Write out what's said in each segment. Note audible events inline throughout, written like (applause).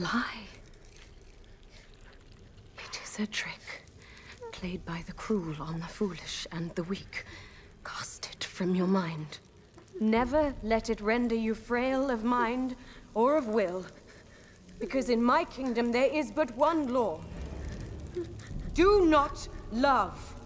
Lie. It is a trick played by the cruel on the foolish and the weak. Cast it from your mind. Never let it render you frail of mind or of will. Because in my kingdom there is but one law. Do not love.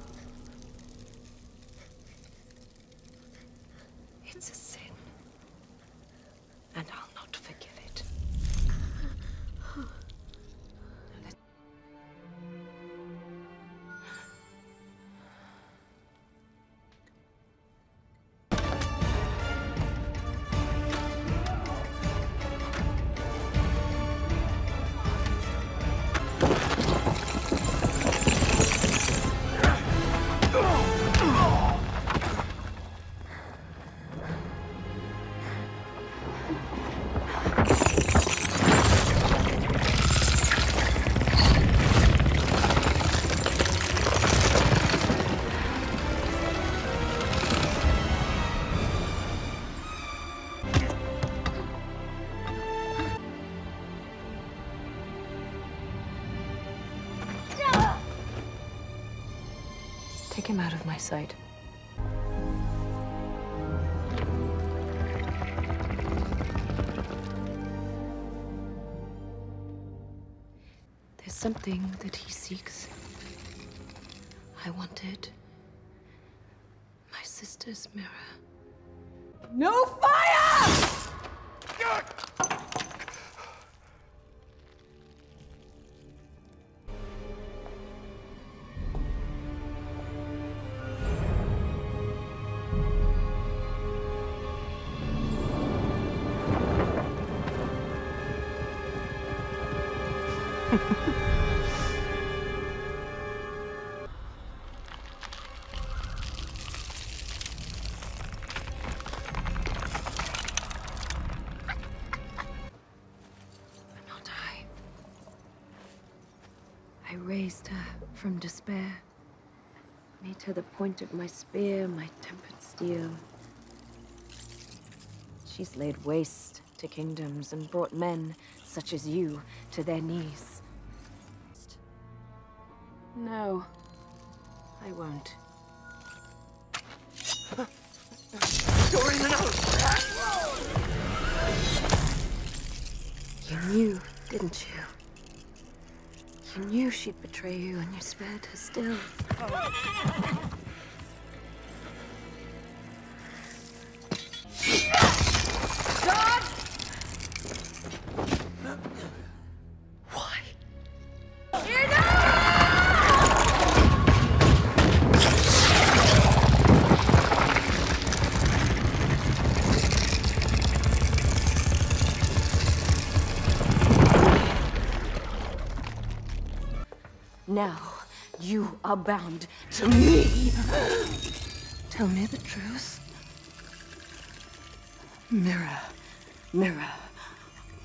Take him out of my sight. There's something that he seeks. I wanted my sister's mirror. No fire! (laughs) I. Raised her from despair. Made her the point of my spear, my tempered steel. She's laid waste to kingdoms and brought men such as you to their knees. No, I won't. You knew, didn't you? You knew she'd betray you, and you spared her still. Now, you are bound to me. Tell me the truth. Mirror, mirror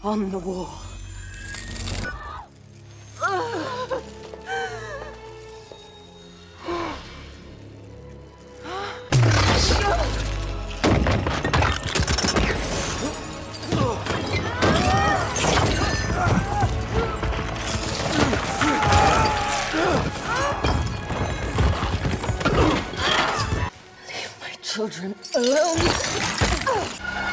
on the wall. Ugh. children alone.